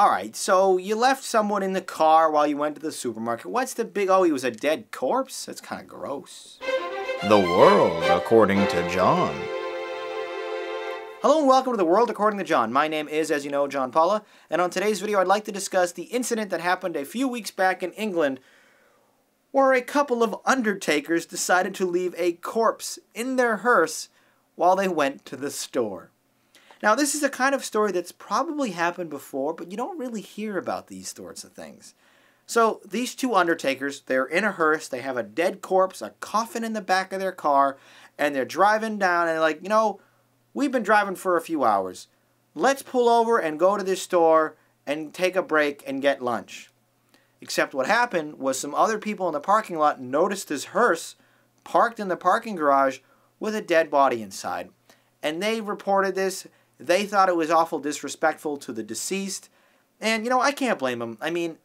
Alright, so you left someone in the car while you went to the supermarket. What's the big... Oh, he was a dead corpse? That's kind of gross. The world, according to Jon. Hello and welcome to The World According to Jon. My name is, as you know, Jon Paula, and on today's video I'd like to discuss the incident that happened a few weeks back in England where a couple of undertakers decided to leave a corpse in their hearse while they went to the store. Now, this is a kind of story that's probably happened before, but you don't really hear about these sorts of things. So, these two undertakers, they're in a hearse, they have a dead corpse, a coffin in the back of their car, and they're driving down, and they're like, you know, we've been driving for a few hours. Let's pull over and go to this store and take a break and get lunch. Except what happened was some other people in the parking lot noticed this hearse parked in the parking garage with a dead body inside. And they reported this they thought it was awful disrespectful to the deceased. And, you know, I can't blame them. I mean,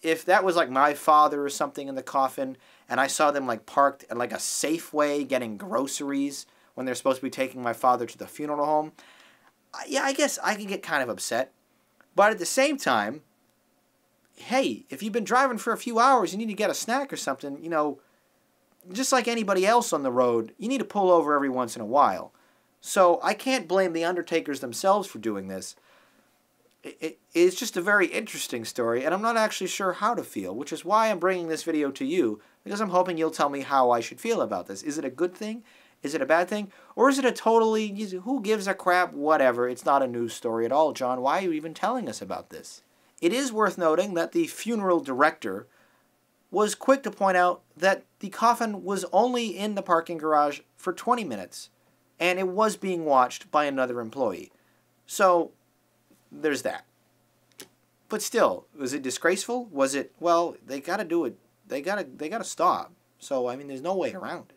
if that was like my father or something in the coffin, and I saw them like parked at like a Safeway getting groceries when they're supposed to be taking my father to the funeral home, yeah, I guess I could get kind of upset. But at the same time, hey, if you've been driving for a few hours, you need to get a snack or something, you know, just like anybody else on the road, you need to pull over every once in a while. So I can't blame the Undertakers themselves for doing this. It, it's just a very interesting story, and I'm not actually sure how to feel, which is why I'm bringing this video to you, because I'm hoping you'll tell me how I should feel about this. Is it a good thing? Is it a bad thing? Or is it a totally, who gives a crap, whatever, it's not a news story at all, Jon. Why are you even telling us about this? It is worth noting that the funeral director was quick to point out that the coffin was only in the parking garage for 20 minutes and it was being watched by another employee. So there's that. But still, was it disgraceful? Was it well, they got to do it. They got to they got to stop. So I mean, there's no way around it.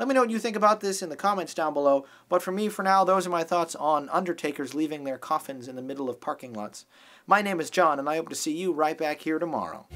Let me know what you think about this in the comments down below. But for me, for now, those are my thoughts on undertakers leaving their coffins in the middle of parking lots. My name is Jon, and I hope to see you right back here tomorrow.